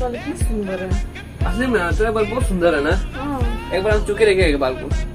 बाल इतने सुंदर है। असली में तेरा बाल बहुत सुंदर है ना? हाँ। एक बार हम चुके रखेंगे बाल को।